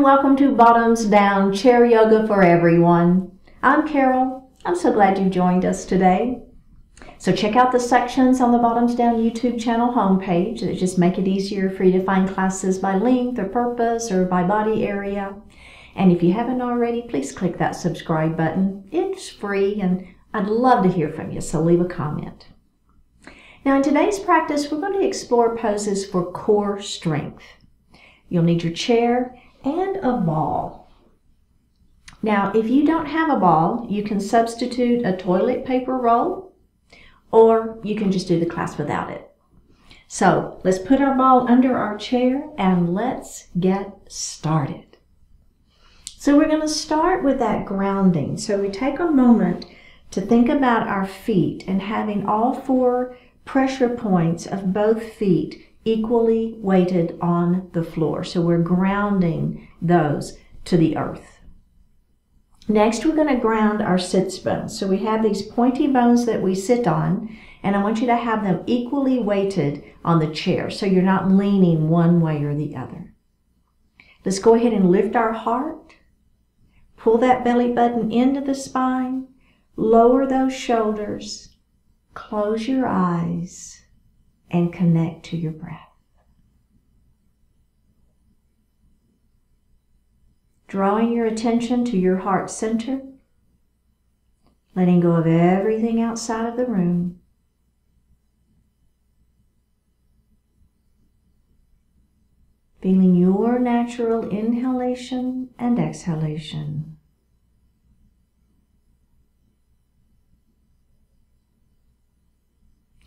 and welcome to Bottoms Down Chair Yoga for Everyone. I'm Carol. I'm so glad you joined us today. So check out the sections on the Bottoms Down YouTube channel homepage that just make it easier for you to find classes by length or purpose or by body area. And if you haven't already, please click that subscribe button. It's free and I'd love to hear from you, so leave a comment. Now in today's practice, we're going to explore poses for core strength. You'll need your chair and a ball. Now, if you don't have a ball, you can substitute a toilet paper roll or you can just do the class without it. So let's put our ball under our chair and let's get started. So we're going to start with that grounding. So we take a moment to think about our feet and having all four pressure points of both feet equally weighted on the floor. So we're grounding those to the earth. Next, we're going to ground our sits bones. So we have these pointy bones that we sit on, and I want you to have them equally weighted on the chair so you're not leaning one way or the other. Let's go ahead and lift our heart. Pull that belly button into the spine. Lower those shoulders. Close your eyes and connect to your breath. Drawing your attention to your heart center, letting go of everything outside of the room. Feeling your natural inhalation and exhalation.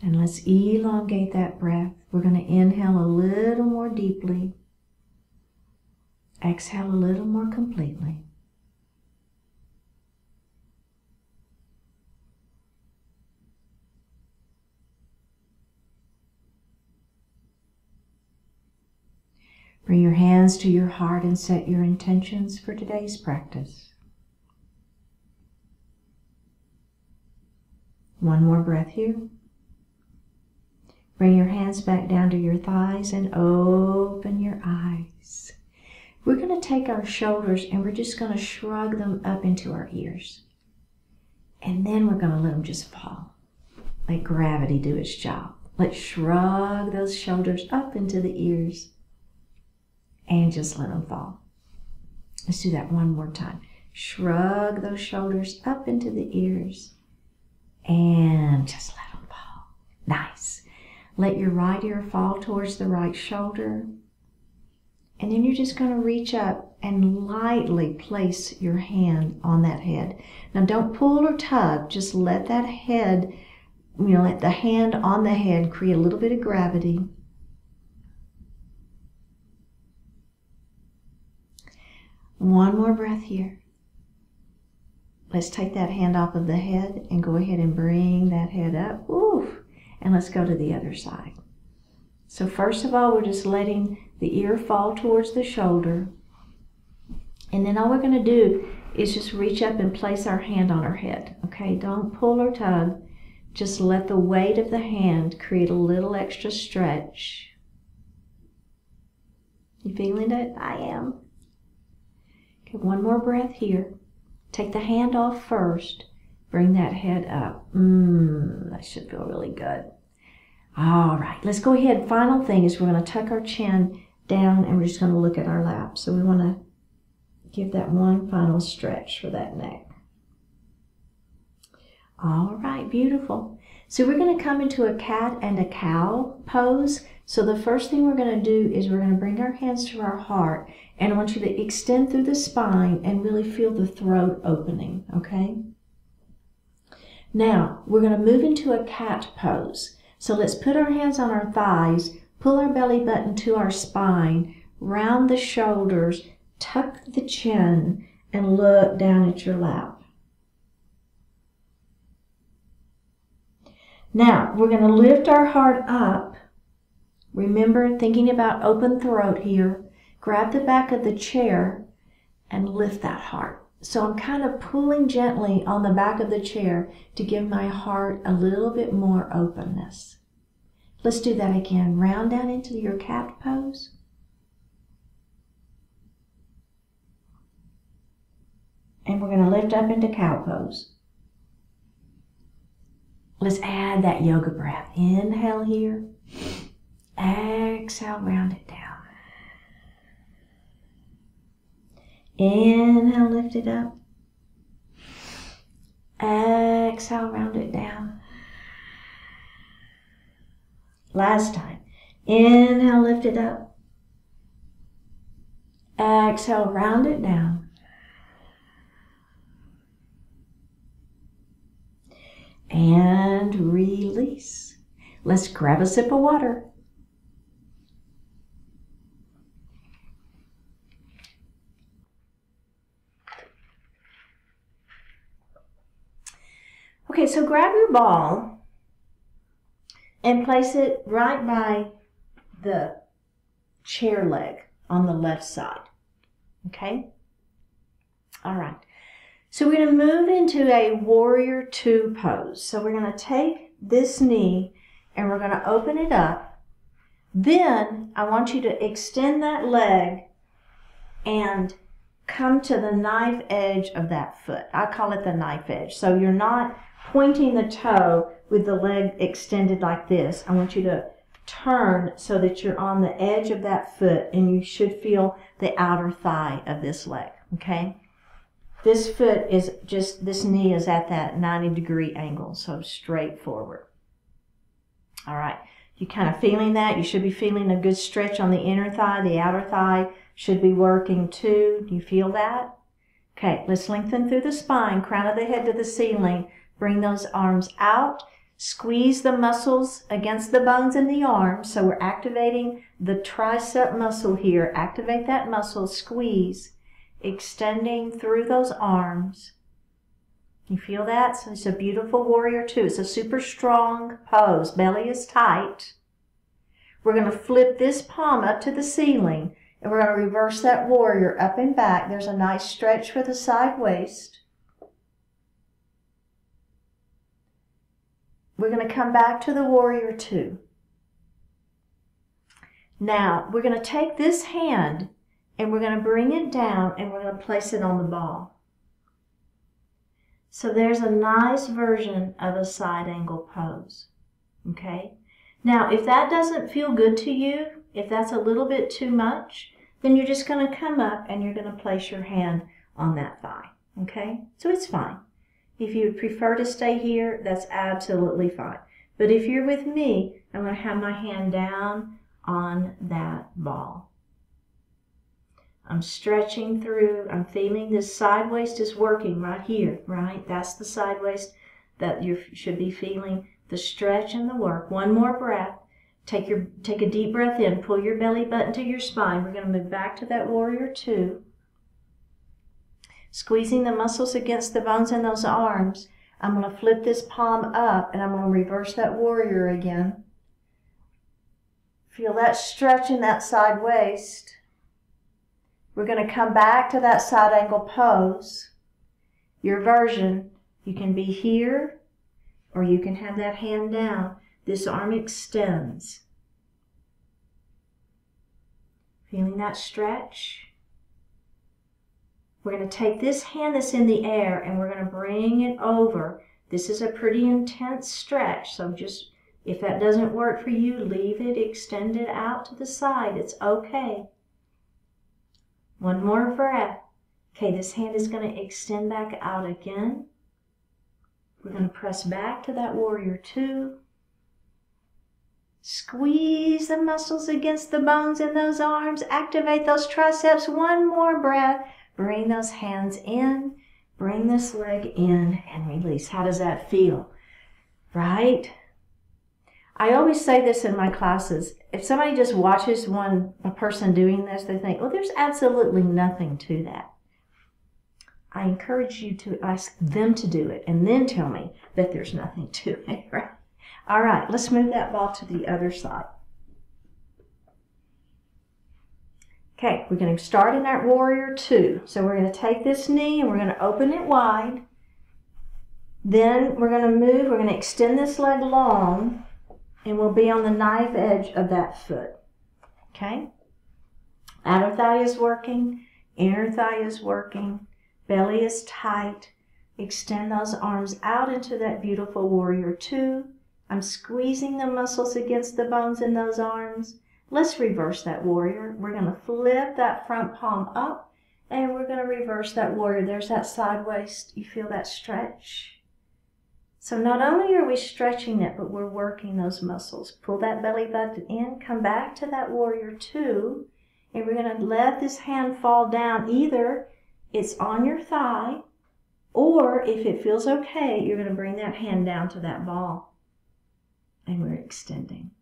And let's elongate that breath. We're going to inhale a little more deeply. Exhale a little more completely. Bring your hands to your heart and set your intentions for today's practice. One more breath here. Bring your hands back down to your thighs and open your eyes. We're going to take our shoulders and we're just going to shrug them up into our ears. And then we're going to let them just fall. Let gravity do its job. Let's shrug those shoulders up into the ears and just let them fall. Let's do that one more time. Shrug those shoulders up into the ears and just let them fall. Nice. Let your right ear fall towards the right shoulder. And then you're just going to reach up and lightly place your hand on that head. Now don't pull or tug, just let that head, you know, let the hand on the head create a little bit of gravity. One more breath here. Let's take that hand off of the head and go ahead and bring that head up. Oof. And let's go to the other side. So first of all, we're just letting the ear fall towards the shoulder. And then all we're going to do is just reach up and place our hand on our head. Okay, don't pull or tug. Just let the weight of the hand create a little extra stretch. You feeling it? I am. Okay, one more breath here. Take the hand off first. Bring that head up. Mmm, that should feel really good. All right, let's go ahead. Final thing is we're going to tuck our chin down and we're just going to look at our lap. So we want to give that one final stretch for that neck. All right, beautiful. So we're going to come into a cat and a cow pose. So the first thing we're going to do is we're going to bring our hands to our heart and I want you to extend through the spine and really feel the throat opening, okay? Now, we're going to move into a cat pose. So let's put our hands on our thighs, pull our belly button to our spine, round the shoulders, tuck the chin, and look down at your lap. Now, we're going to lift our heart up. Remember thinking about open throat here. Grab the back of the chair and lift that heart. So I'm kind of pulling gently on the back of the chair to give my heart a little bit more openness. Let's do that again. Round down into your cat pose. And we're going to lift up into cow pose. Let's add that yoga breath. Inhale here. Exhale, round it down. Inhale, lift it up. Exhale, round it down. Last time. Inhale, lift it up. Exhale, round it down. And release. Let's grab a sip of water. Okay, so grab your ball and place it right by the chair leg on the left side. Okay? All right. So we're going to move into a warrior two pose. So we're going to take this knee and we're going to open it up. Then I want you to extend that leg and come to the knife edge of that foot. I call it the knife edge. So you're not pointing the toe with the leg extended like this. I want you to turn so that you're on the edge of that foot and you should feel the outer thigh of this leg, okay? This foot is just, this knee is at that 90 degree angle, so straight forward. All right, you kind of feeling that? You should be feeling a good stretch on the inner thigh. The outer thigh should be working too. Do you feel that? Okay, let's lengthen through the spine, crown of the head to the ceiling. Bring those arms out. Squeeze the muscles against the bones in the arms. So we're activating the tricep muscle here. Activate that muscle, squeeze, extending through those arms. You feel that? So it's a beautiful warrior two. It's a super strong pose. Belly is tight. We're going to flip this palm up to the ceiling and we're going to reverse that warrior up and back. There's a nice stretch for the side waist. We're going to come back to the warrior two. Now, we're going to take this hand and we're going to bring it down and we're going to place it on the ball. So there's a nice version of a side angle pose. Okay? Now, if that doesn't feel good to you, if that's a little bit too much, then you're just going to come up and you're going to place your hand on that thigh. Okay? So it's fine. If you prefer to stay here, that's absolutely fine. But if you're with me, I'm going to have my hand down on that ball. I'm stretching through. I'm feeling this side waist is working right here, right? That's the side waist that you should be feeling the stretch and the work. One more breath. Take your take a deep breath in. Pull your belly button to your spine. We're going to move back to that warrior two squeezing the muscles against the bones in those arms. I'm going to flip this palm up and I'm going to reverse that warrior again. Feel that stretch in that side waist. We're going to come back to that side angle pose. Your version, you can be here or you can have that hand down. This arm extends. Feeling that stretch? We're going to take this hand that's in the air and we're going to bring it over. This is a pretty intense stretch, so just if that doesn't work for you, leave it, extended out to the side. It's okay. One more breath. Okay, this hand is going to extend back out again. We're going to press back to that warrior two. Squeeze the muscles against the bones in those arms. Activate those triceps. One more breath. Bring those hands in, bring this leg in, and release. How does that feel? Right? I always say this in my classes. If somebody just watches one a person doing this, they think, well, there's absolutely nothing to that. I encourage you to ask them to do it and then tell me that there's nothing to it. Right? All right, let's move that ball to the other side. Okay, we're going to start in that warrior two. So we're going to take this knee and we're going to open it wide. Then we're going to move, we're going to extend this leg long and we'll be on the knife edge of that foot. Okay? Outer thigh is working, inner thigh is working. Belly is tight. Extend those arms out into that beautiful warrior two. I'm squeezing the muscles against the bones in those arms. Let's reverse that warrior. We're going to flip that front palm up and we're going to reverse that warrior. There's that side waist. You feel that stretch? So not only are we stretching it, but we're working those muscles. Pull that belly button in, come back to that warrior two, and we're going to let this hand fall down. Either it's on your thigh, or if it feels okay, you're going to bring that hand down to that ball. And we're extending.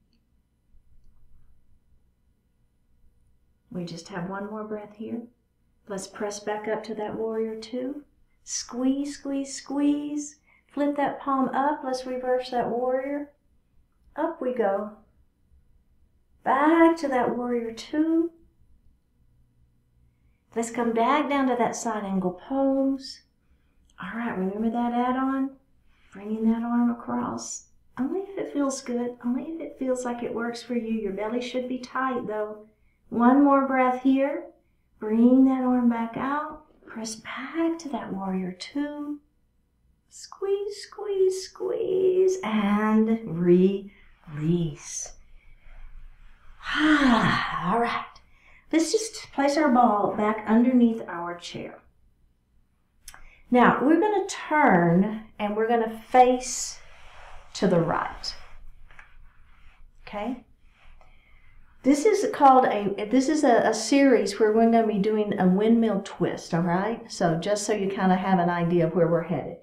We just have one more breath here. Let's press back up to that warrior two. Squeeze, squeeze, squeeze. Flip that palm up. Let's reverse that warrior. Up we go. Back to that warrior two. Let's come back down to that side angle pose. All right, remember that add-on? Bringing that arm across. Only if it feels good. Only if it feels like it works for you. Your belly should be tight though. One more breath here. Bring that arm back out. Press back to that warrior two. Squeeze, squeeze, squeeze, and release. All right. Let's just place our ball back underneath our chair. Now, we're going to turn and we're going to face to the right. Okay? This is called a, this is a, a series where we're going to be doing a windmill twist, all right? So just so you kind of have an idea of where we're headed.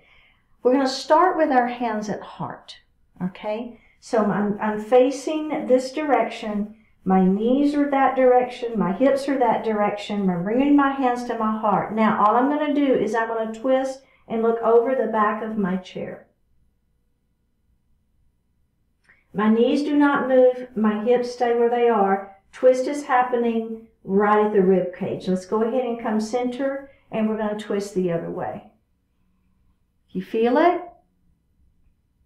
We're going to start with our hands at heart. Okay? So I'm, I'm facing this direction. My knees are that direction. My hips are that direction. I'm bringing my hands to my heart. Now, all I'm going to do is I'm going to twist and look over the back of my chair. My knees do not move. My hips stay where they are. Twist is happening right at the rib cage. Let's go ahead and come center and we're going to twist the other way. You feel it?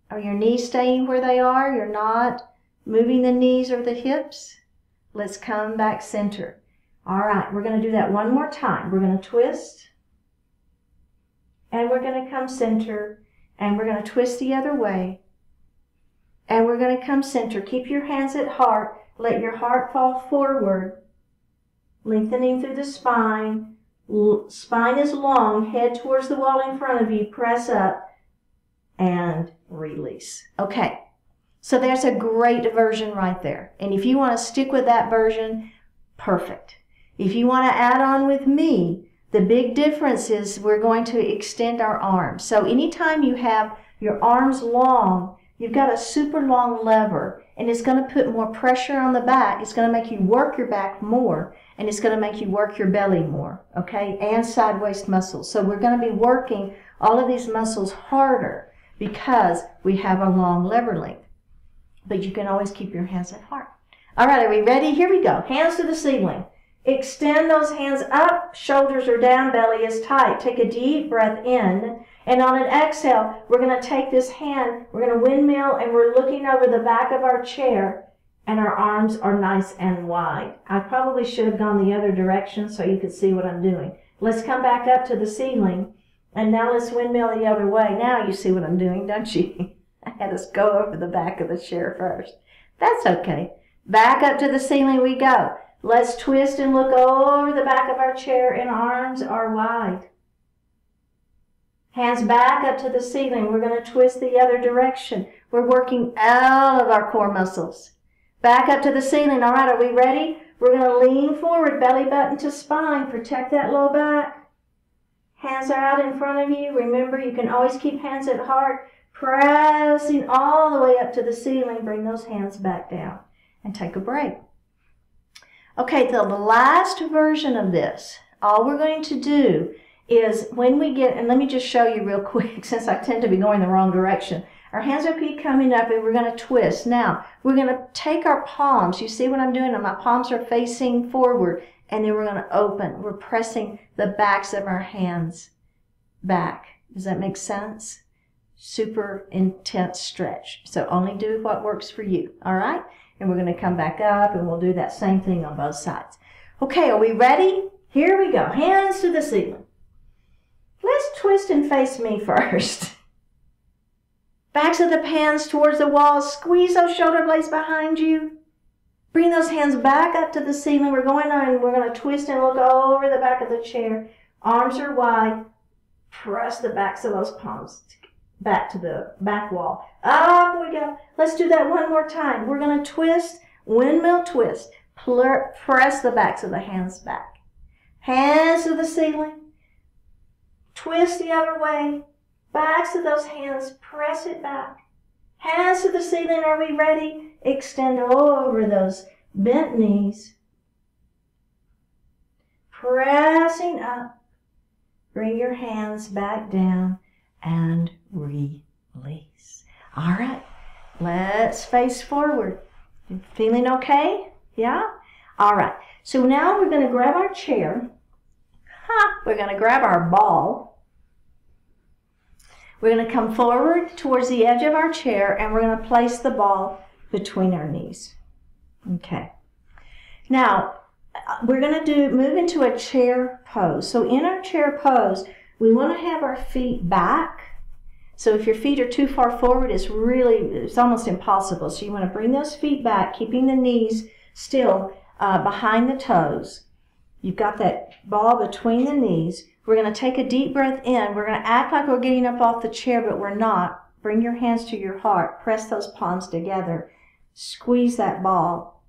Are your knees staying where they are? You're not moving the knees or the hips? Let's come back center. All right, we're going to do that one more time. We're going to twist. And we're going to come center. And we're going to twist the other way. And we're going to come center. Keep your hands at heart. Let your heart fall forward. Lengthening through the spine. Spine is long, head towards the wall in front of you, press up and release. Okay, so there's a great version right there. And if you want to stick with that version, perfect. If you want to add on with me, the big difference is we're going to extend our arms. So anytime you have your arms long, you've got a super long lever and it's going to put more pressure on the back. It's going to make you work your back more and it's going to make you work your belly more, okay, and side waist muscles. So we're going to be working all of these muscles harder because we have a long lever length. But you can always keep your hands at heart. All right, are we ready? Here we go. Hands to the ceiling. Extend those hands up, shoulders are down, belly is tight. Take a deep breath in. And on an exhale, we're going to take this hand, we're going to windmill, and we're looking over the back of our chair and our arms are nice and wide. I probably should have gone the other direction so you could see what I'm doing. Let's come back up to the ceiling and now let's windmill the other way. Now you see what I'm doing, don't you? I had us go over the back of the chair first. That's okay. Back up to the ceiling we go. Let's twist and look over the back of our chair and arms are wide. Hands back up to the ceiling. We're going to twist the other direction. We're working all of our core muscles. Back up to the ceiling. All right, are we ready? We're going to lean forward, belly button to spine. Protect that low back. Hands are out in front of you. Remember, you can always keep hands at heart. Pressing all the way up to the ceiling. Bring those hands back down and take a break. Okay, the last version of this, all we're going to do is when we get, and let me just show you real quick since I tend to be going the wrong direction. Our hands are keep coming up and we're going to twist. Now, we're going to take our palms. You see what I'm doing? My palms are facing forward and then we're going to open. We're pressing the backs of our hands back. Does that make sense? Super intense stretch. So only do what works for you. All right? And we're going to come back up and we'll do that same thing on both sides. Okay, are we ready? Here we go. Hands to the ceiling. Twist and face me first. Backs of the hands towards the walls. Squeeze those shoulder blades behind you. Bring those hands back up to the ceiling. We're going on, we're going to twist and look over the back of the chair. Arms are wide. Press the backs of those palms back to the back wall. Up we go. Let's do that one more time. We're going to twist, windmill twist. Press the backs of the hands back. Hands to the ceiling. Twist the other way. Backs of those hands, press it back. Hands to the ceiling, are we ready? Extend over those bent knees. Pressing up. Bring your hands back down and release. All right, let's face forward. Feeling okay? Yeah? All right, so now we're going to grab our chair. We're going to grab our ball. We're going to come forward towards the edge of our chair and we're going to place the ball between our knees. Okay. Now, we're going to do move into a chair pose. So in our chair pose, we want to have our feet back. So if your feet are too far forward, it's really, it's almost impossible. So you want to bring those feet back, keeping the knees still uh, behind the toes. You've got that ball between the knees. We're going to take a deep breath in. We're going to act like we're getting up off the chair, but we're not. Bring your hands to your heart. Press those palms together. Squeeze that ball.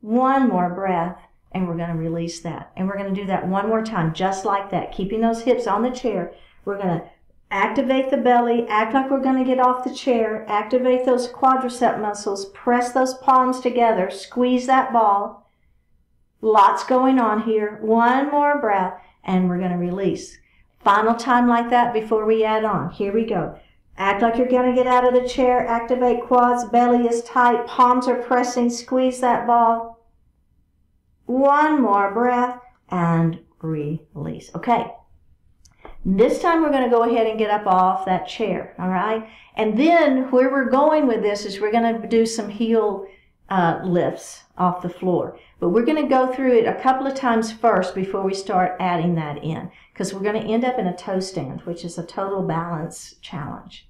One more breath, and we're going to release that. And we're going to do that one more time, just like that, keeping those hips on the chair. We're going to activate the belly, act like we're going to get off the chair, activate those quadricep muscles, press those palms together, squeeze that ball. Lots going on here. One more breath and we're going to release. Final time like that before we add on. Here we go. Act like you're going to get out of the chair. Activate quads. Belly is tight. Palms are pressing. Squeeze that ball. One more breath and release. Okay. This time we're going to go ahead and get up off that chair. All right. And then where we're going with this is we're going to do some heel uh, lifts off the floor. But we're going to go through it a couple of times first before we start adding that in because we're going to end up in a toe stand, which is a total balance challenge.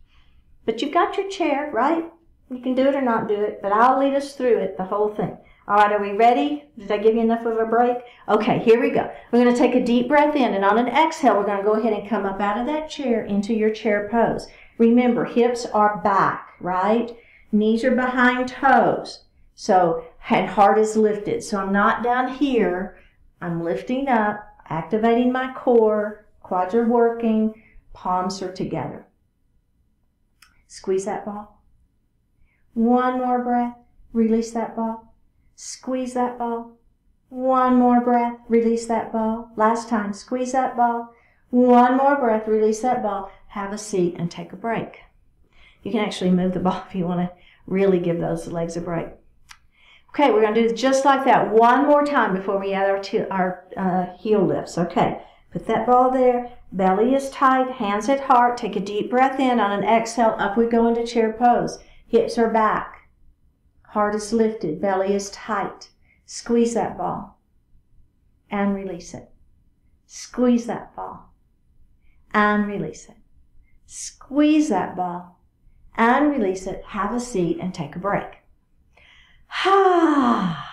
But you've got your chair, right? You can do it or not do it, but I'll lead us through it, the whole thing. All right, are we ready? Did I give you enough of a break? Okay, here we go. We're going to take a deep breath in, and on an exhale, we're going to go ahead and come up out of that chair into your chair pose. Remember, hips are back, right? Knees are behind toes. So and heart is lifted. So I'm not down here. I'm lifting up, activating my core, quads are working, palms are together. Squeeze that ball. One more breath, release that ball. Squeeze that ball. One more breath, release that ball. Last time, squeeze that ball. One more breath, release that ball. Have a seat and take a break. You can actually move the ball if you want to really give those legs a break. Okay, we're going to do just like that one more time before we add our, our uh, heel lifts. Okay, put that ball there. Belly is tight, hands at heart. Take a deep breath in. On an exhale, up we go into chair pose. Hips are back. Heart is lifted. Belly is tight. Squeeze that ball and release it. Squeeze that ball and release it. Squeeze that ball and release it. Have a seat and take a break. Ha.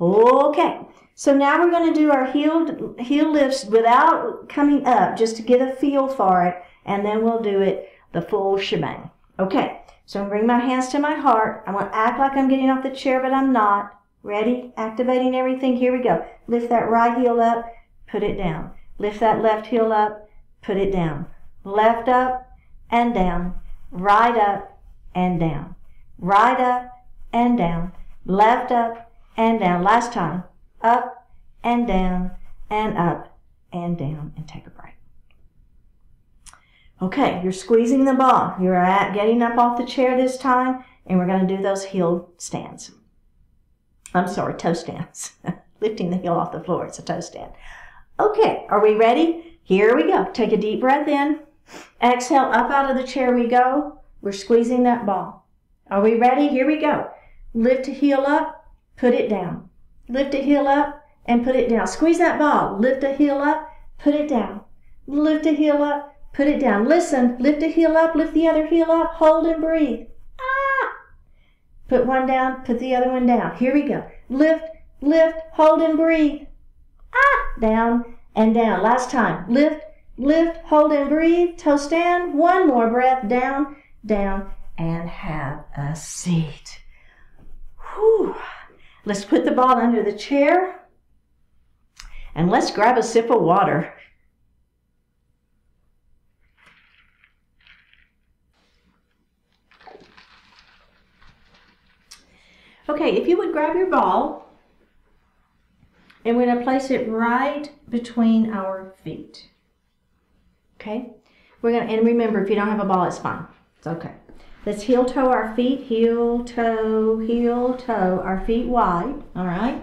okay. So now we're going to do our heel, heel lifts without coming up, just to get a feel for it, and then we'll do it the full shebang. Okay, so I'm bring my hands to my heart. I want to act like I'm getting off the chair, but I'm not. Ready? Activating everything. Here we go. Lift that right heel up, put it down. Lift that left heel up, put it down. Left up and down. Right up and down. Right up and down, left up and down. Last time, up and down and up and down and take a break. Okay, you're squeezing the ball. You're at getting up off the chair this time, and we're going to do those heel stands. I'm sorry, toe stands. Lifting the heel off the floor, it's a toe stand. Okay, are we ready? Here we go. Take a deep breath in. Exhale, up out of the chair we go. We're squeezing that ball. Are we ready? Here we go. Lift a heel up, put it down. Lift a heel up and put it down. Squeeze that ball. Lift a heel up, put it down. lift a heel up, put it down. Listen, lift a heel up, lift the other heel up, hold and breathe. Ah! Put one down, put the other one down. Here we go. Lift, lift, hold and breathe. Ah! Down and down. Last time. Lift, lift, hold and breathe. Toe stand. One more breath. Down, down, and have a seat. Whew. Let's put the ball under the chair and let's grab a sip of water. Okay, if you would grab your ball, and we're going to place it right between our feet. Okay? We're going to, and remember, if you don't have a ball, it's fine. It's okay. Let's heel toe our feet, heel toe, heel toe, our feet wide, all right?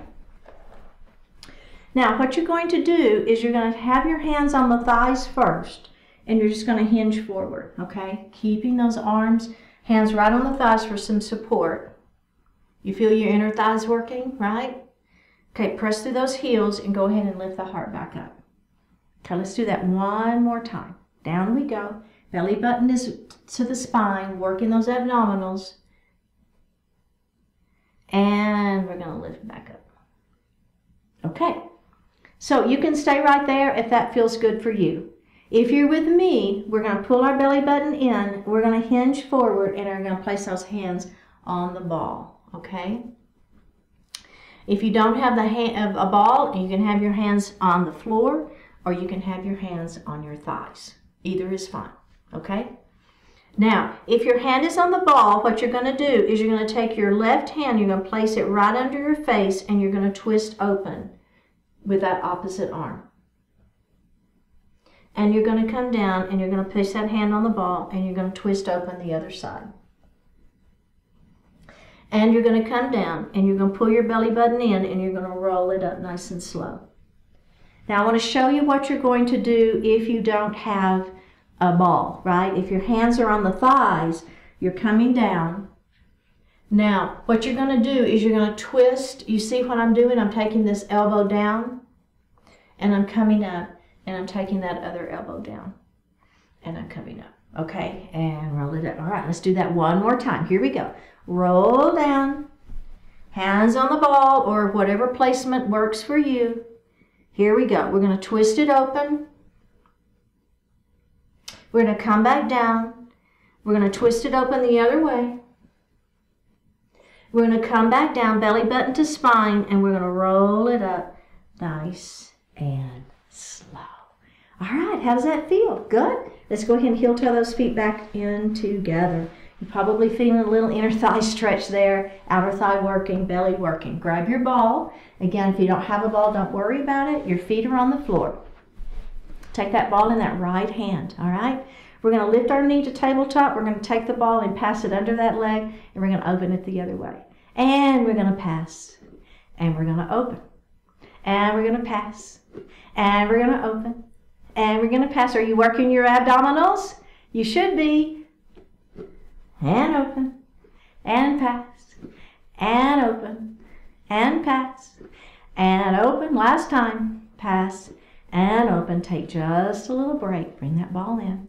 Now, what you're going to do is you're going to have your hands on the thighs first, and you're just going to hinge forward, okay? Keeping those arms, hands right on the thighs for some support. You feel your inner thighs working, right? Okay, press through those heels and go ahead and lift the heart back up. Okay, let's do that one more time. Down we go. Belly button is to the spine, working those abdominals. And we're going to lift back up. Okay. So you can stay right there if that feels good for you. If you're with me, we're going to pull our belly button in, we're going to hinge forward, and we're going to place those hands on the ball, okay? If you don't have the hand, a ball, you can have your hands on the floor, or you can have your hands on your thighs. Either is fine, okay? Now, if your hand is on the ball, what you're going to do is you're going to take your left hand, you're going to place it right under your face, and you're going to twist open with that opposite arm. And you're going to come down and you're going to place that hand on the ball and you're going to twist open the other side. And you're going to come down and you're going to pull your belly button in and you're going to roll it up nice and slow. Now I want to show you what you're going to do if you don't have a ball, right? If your hands are on the thighs, you're coming down now, what you're going to do is you're going to twist. You see what I'm doing? I'm taking this elbow down and I'm coming up and I'm taking that other elbow down and I'm coming up. Okay, and roll it up. All right, let's do that one more time. Here we go. Roll down, hands on the ball or whatever placement works for you. Here we go. We're going to twist it open. We're going to come back down. We're going to twist it open the other way. We're going to come back down, belly button to spine, and we're going to roll it up nice and slow. All right, how does that feel? Good? Let's go ahead and heel toe those feet back in together. You're probably feeling a little inner thigh stretch there, outer thigh working, belly working. Grab your ball. Again, if you don't have a ball, don't worry about it. Your feet are on the floor. Take that ball in that right hand, all right? We're going to lift our knee to tabletop. We're going to take the ball and pass it under that leg, and we're going to open it the other way. And we're going to pass, and we're going to open, and we're going to pass, and we're going to open, and we're going to pass. Are you working your abdominals? You should be. And open, and pass, and open, and pass, and open. Last time, pass, and open. Take just a little break. Bring that ball in.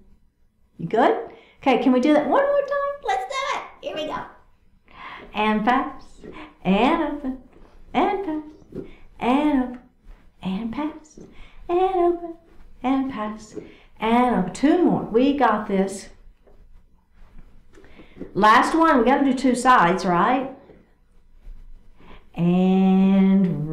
You good? Okay, can we do that one more time? Let's do it. Here we go. And pass, and open, and pass, and open, and pass, and open, and pass, and open. Two more. We got this. Last one. We got to do two sides, right? And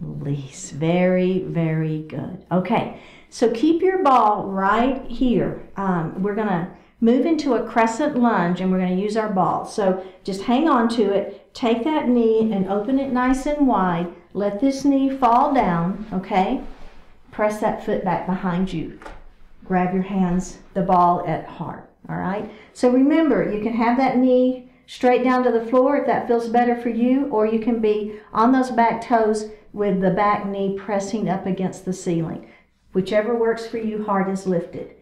release. Very, very good. Okay. So keep your ball right here. Um, we're going to move into a crescent lunge and we're going to use our ball. So just hang on to it. Take that knee and open it nice and wide. Let this knee fall down, okay? Press that foot back behind you. Grab your hands, the ball at heart, all right? So remember, you can have that knee straight down to the floor if that feels better for you, or you can be on those back toes with the back knee pressing up against the ceiling. Whichever works for you, heart is lifted.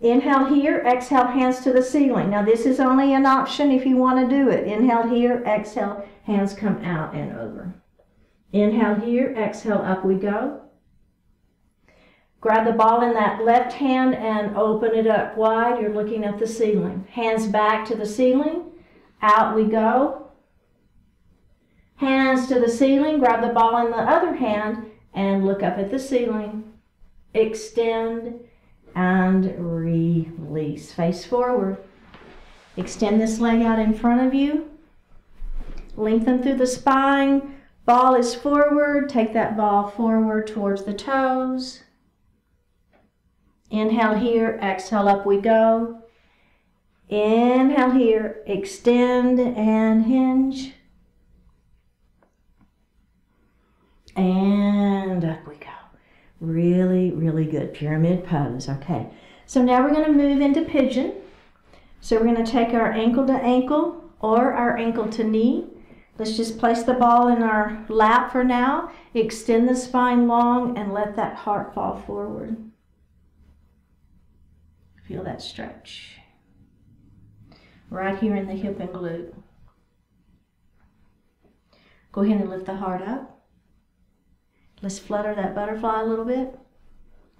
Inhale here, exhale, hands to the ceiling. Now, this is only an option if you want to do it. Inhale here, exhale, hands come out and over. Inhale here, exhale, up we go. Grab the ball in that left hand and open it up wide. You're looking at the ceiling. Hands back to the ceiling. Out we go. Hands to the ceiling. Grab the ball in the other hand and look up at the ceiling. Extend and release. Face forward. Extend this leg out in front of you. Lengthen through the spine. Ball is forward. Take that ball forward towards the toes. Inhale here, exhale up we go. Inhale here, extend and hinge. And up we go. Really, really good. Pyramid pose. Okay. So now we're going to move into pigeon. So we're going to take our ankle to ankle or our ankle to knee. Let's just place the ball in our lap for now. Extend the spine long and let that heart fall forward. Feel that stretch. Right here in the hip and glute. Go ahead and lift the heart up. Let's flutter that butterfly a little bit.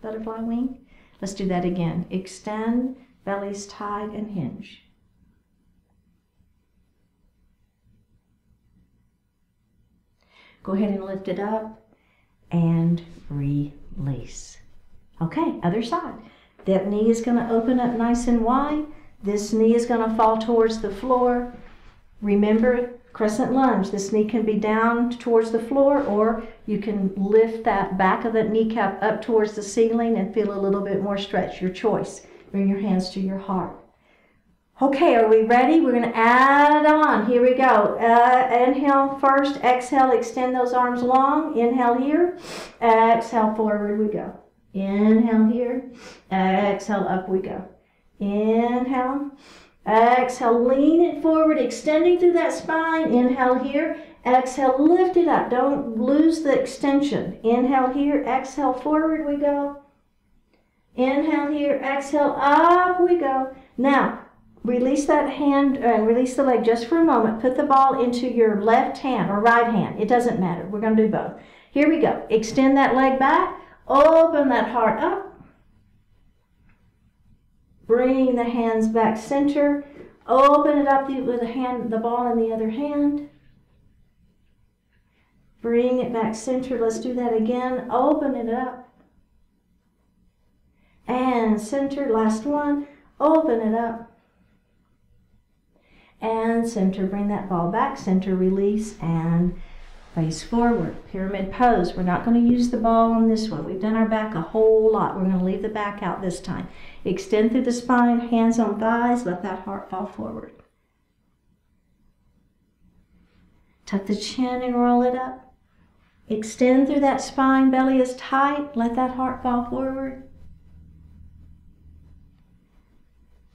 Butterfly wing. Let's do that again. Extend, belly's tight and hinge. Go ahead and lift it up and release. Okay, other side. That knee is going to open up nice and wide. This knee is going to fall towards the floor. Remember, crescent lunge. This knee can be down towards the floor or you can lift that back of that kneecap up towards the ceiling and feel a little bit more stretch. Your choice. Bring your hands to your heart. Okay, are we ready? We're going to add on. Here we go. Uh, inhale first. Exhale. Extend those arms long. Inhale here. Exhale forward we go. Inhale here. Exhale up we go. Inhale. Exhale, lean it forward, extending through that spine. Inhale here. Exhale, lift it up. Don't lose the extension. Inhale here. Exhale, forward we go. Inhale here. Exhale, up we go. Now, release that hand and release the leg just for a moment. Put the ball into your left hand or right hand. It doesn't matter. We're going to do both. Here we go. Extend that leg back. Open that heart up. Bring the hands back center. Open it up with the hand, the ball in the other hand. Bring it back center. Let's do that again. Open it up. And center. Last one. Open it up. And center. Bring that ball back center. Release and Face forward, pyramid pose. We're not going to use the ball on this one. We've done our back a whole lot. We're going to leave the back out this time. Extend through the spine, hands on thighs. Let that heart fall forward. Tuck the chin and roll it up. Extend through that spine, belly is tight. Let that heart fall forward.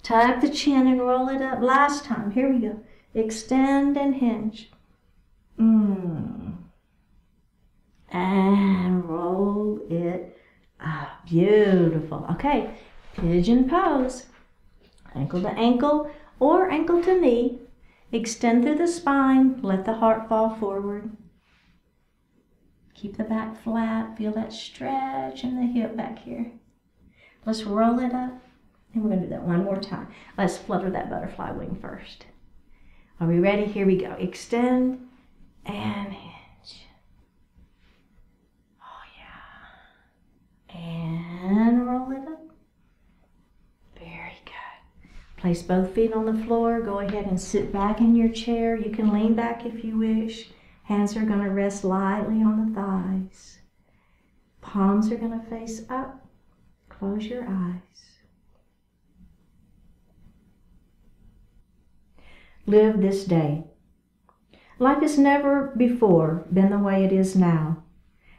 Tuck the chin and roll it up. Last time. Here we go. Extend and hinge. Mm. And roll it up. Beautiful. Okay, pigeon pose. Ankle to ankle or ankle to knee. Extend through the spine. Let the heart fall forward. Keep the back flat. Feel that stretch in the hip back here. Let's roll it up. And we're going to do that one more time. Let's flutter that butterfly wing first. Are we ready? Here we go. Extend and hinge. Oh, yeah. And roll it up. Very good. Place both feet on the floor. Go ahead and sit back in your chair. You can lean back if you wish. Hands are going to rest lightly on the thighs. Palms are going to face up. Close your eyes. Live this day Life has never before been the way it is now.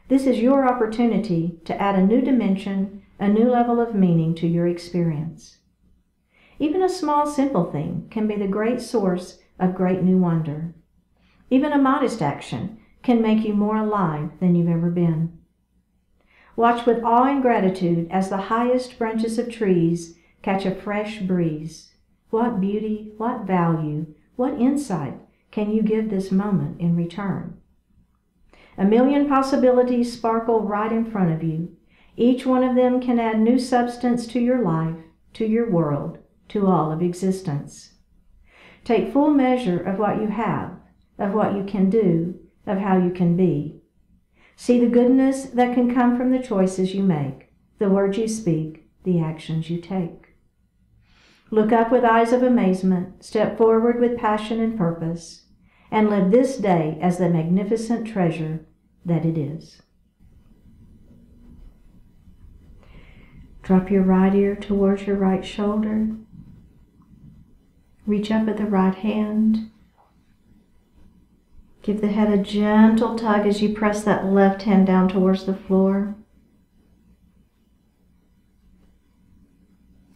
This is your opportunity to add a new dimension, a new level of meaning to your experience. Even a small, simple thing can be the great source of great new wonder. Even a modest action can make you more alive than you've ever been. Watch with awe and gratitude as the highest branches of trees catch a fresh breeze. What beauty, what value, what insight can you give this moment in return? A million possibilities sparkle right in front of you. Each one of them can add new substance to your life, to your world, to all of existence. Take full measure of what you have, of what you can do, of how you can be. See the goodness that can come from the choices you make, the words you speak, the actions you take. Look up with eyes of amazement, step forward with passion and purpose, and live this day as the magnificent treasure that it is. Drop your right ear towards your right shoulder. Reach up at the right hand. Give the head a gentle tug as you press that left hand down towards the floor.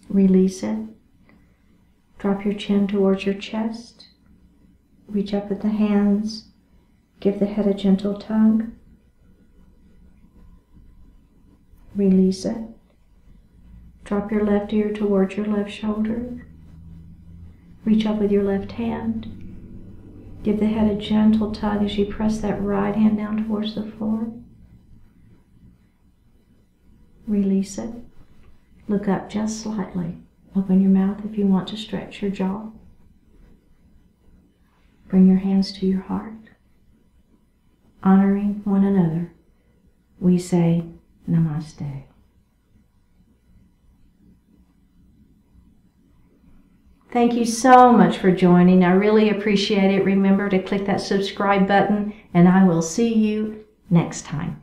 Release it. Drop your chin towards your chest. Reach up at the hands. Give the head a gentle tug. Release it. Drop your left ear towards your left shoulder. Reach up with your left hand. Give the head a gentle tug as you press that right hand down towards the floor. Release it. Look up just slightly. Open your mouth if you want to stretch your jaw. Bring your hands to your heart. Honoring one another, we say Namaste. Thank you so much for joining. I really appreciate it. Remember to click that subscribe button, and I will see you next time.